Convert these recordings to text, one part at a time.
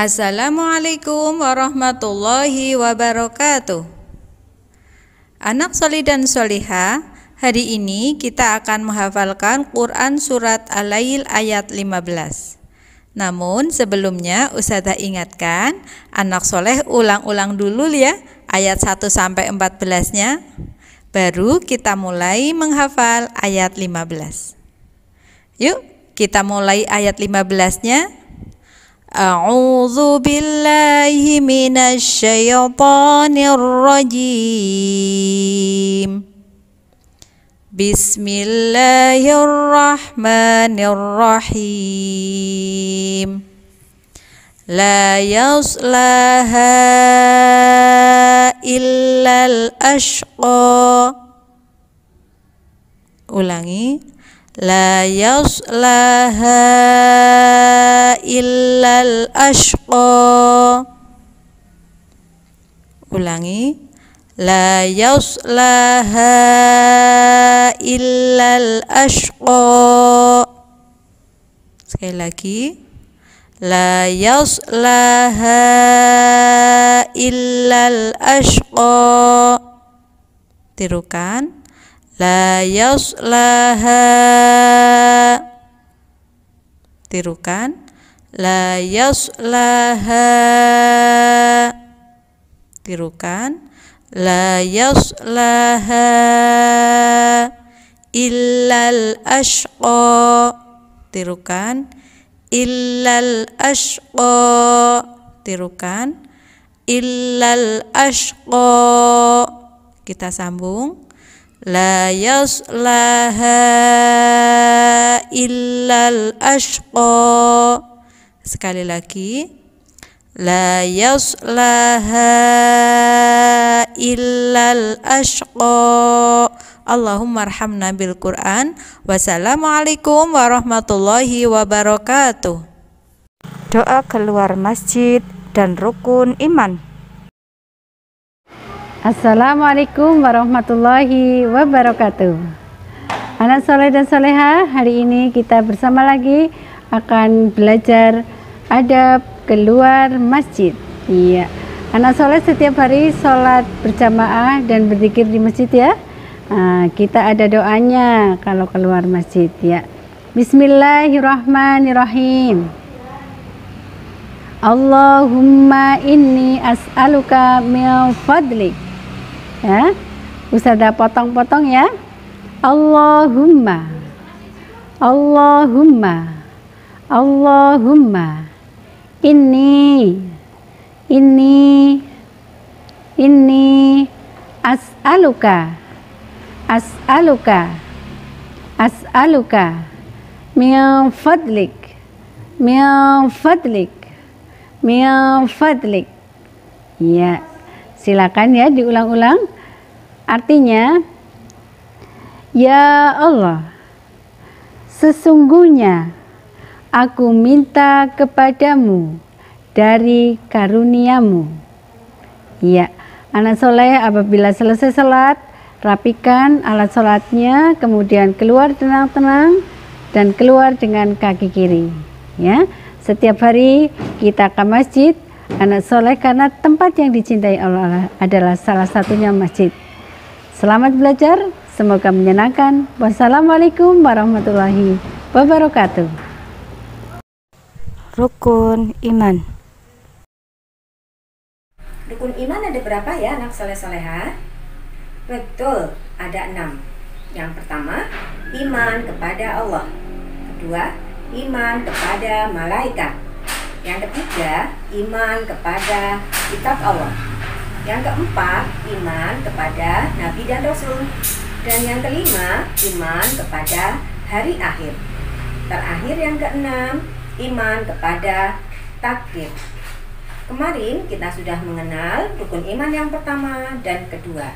Assalamualaikum warahmatullahi wabarakatuh. Anak solih dan soliha, hari ini kita akan menghafalkan Quran Surat Al-Lail ayat 15. Namun sebelumnya Ustazah ingatkan, anak soleh ulang-ulang dulu ya ayat 1 sampai 14-nya. Baru kita mulai menghafal ayat 15. Yuk, kita mulai ayat 15-nya. أعوذ بالله من الشيطان الرجيم بسم الله الرحمن الرحيم لا يصلها إلا الأشقى ulangi la yaslaha illal ashqa. Ulangi. La yaslaha illal ashqa. Sekali lagi. La yaslaha illal ashqa. Tirukan la yaslaha. Tirukan. La yaslaha. Tirukan. La yaslaha. Illal ashqa. Tirukan. Illal ashqa. Tirukan. Illal ashqa. Kita sambung la yaslaha illal ashqa. Sekali lagi. La yaslaha illal ashqa. Allahumma arhamna bil Quran. Wassalamualaikum warahmatullahi wabarakatuh. Doa keluar masjid dan rukun iman Assalamualaikum warahmatullahi wabarakatuh. Anak soleh dan soleha hari ini kita bersama lagi akan belajar adab keluar masjid. Iya. Anak soleh setiap hari sholat berjamaah dan berzikir di masjid ya. Nah, Kita ada doanya kalau keluar masjid ya. Bismillahirrahmanirrahim. Allahumma inni as'aluka min fadlik ya. Ustazah potong-potong ya. Allahumma. Allahumma. Allahumma. Ini ini ini as'aluka. As'aluka. As'aluka. Min fadlik. Min fadlik. Min fadlik. Ya Silakan ya diulang-ulang. Artinya, Ya Allah, sesungguhnya aku minta kepadamu dari karuniamu. Ya, anak soleh apabila selesai sholat, rapikan alat sholatnya, kemudian keluar tenang-tenang dan keluar dengan kaki kiri. Ya, setiap hari kita ke masjid anak soleh karena tempat yang dicintai Allah adalah salah satunya masjid. Selamat belajar, semoga menyenangkan. Wassalamualaikum warahmatullahi wabarakatuh. Rukun iman. Rukun iman ada berapa ya anak soleh soleha? Betul, ada enam. Yang pertama, iman kepada Allah. Kedua, iman kepada malaikat. Yang ketiga, iman kepada kitab Allah. Yang keempat, iman kepada nabi dan rasul. Dan yang kelima, iman kepada hari akhir. Terakhir yang keenam, iman kepada takdir. Kemarin kita sudah mengenal rukun iman yang pertama dan kedua.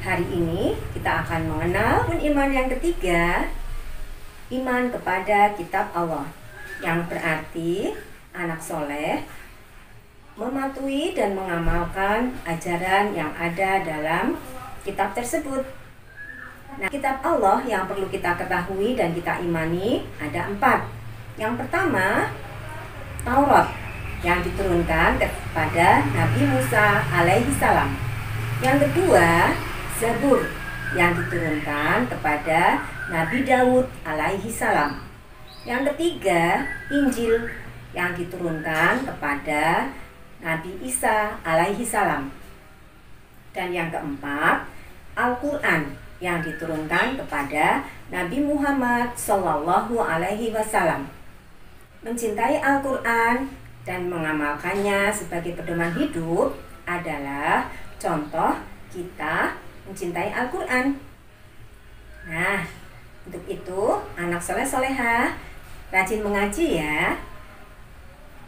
Hari ini kita akan mengenal rukun iman yang ketiga, iman kepada kitab Allah. Yang berarti anak soleh mematuhi dan mengamalkan ajaran yang ada dalam kitab tersebut. Nah, kitab Allah yang perlu kita ketahui dan kita imani ada empat. Yang pertama, Taurat, yang diturunkan kepada Nabi Musa alaihi salam. Yang kedua, Zabur yang diturunkan kepada Nabi Daud alaihi salam. Yang ketiga, Injil yang diturunkan kepada Nabi Isa alaihi salam. Dan yang keempat, Al-Qur'an yang diturunkan kepada Nabi Muhammad Shallallahu alaihi wasallam. Mencintai Al-Qur'an dan mengamalkannya sebagai pedoman hidup adalah contoh kita mencintai Al-Quran. Nah, untuk itu anak soleh soleha rajin mengaji ya.